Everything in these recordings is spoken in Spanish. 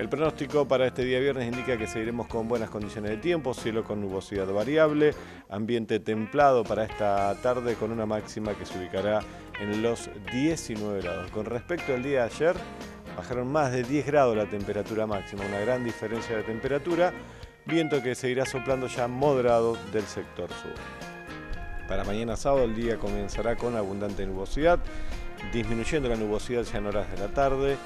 El pronóstico para este día viernes indica que seguiremos con buenas condiciones de tiempo, cielo con nubosidad variable, ambiente templado para esta tarde con una máxima que se ubicará en los 19 grados. Con respecto al día de ayer, bajaron más de 10 grados la temperatura máxima, una gran diferencia de temperatura, viento que seguirá soplando ya moderado del sector sur. Para mañana sábado el día comenzará con abundante nubosidad, disminuyendo la nubosidad ya horas de la tarde,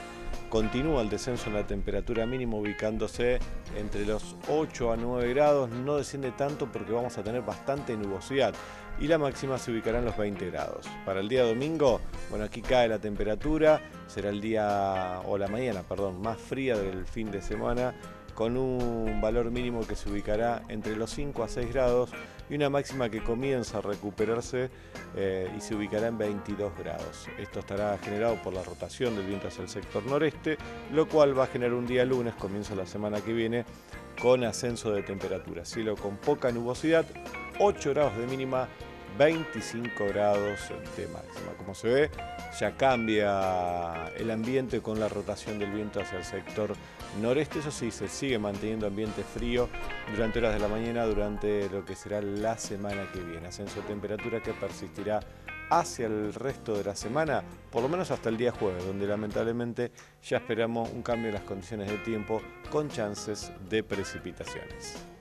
Continúa el descenso en la temperatura mínima ubicándose entre los 8 a 9 grados. No desciende tanto porque vamos a tener bastante nubosidad y la máxima se ubicará en los 20 grados. Para el día domingo, bueno, aquí cae la temperatura, será el día o la mañana, perdón, más fría del fin de semana con un valor mínimo que se ubicará entre los 5 a 6 grados y una máxima que comienza a recuperarse eh, y se ubicará en 22 grados. Esto estará generado por la rotación del viento hacia el sector noreste, lo cual va a generar un día lunes, comienza la semana que viene, con ascenso de temperatura. Cielo con poca nubosidad, 8 grados de mínima, 25 grados de máxima. Como se ve, ya cambia el ambiente con la rotación del viento hacia el sector noreste. Eso sí, se sigue manteniendo ambiente frío durante horas de la mañana, durante lo que será la semana que viene. Ascenso de temperatura que persistirá hacia el resto de la semana, por lo menos hasta el día jueves, donde lamentablemente ya esperamos un cambio en las condiciones de tiempo con chances de precipitaciones.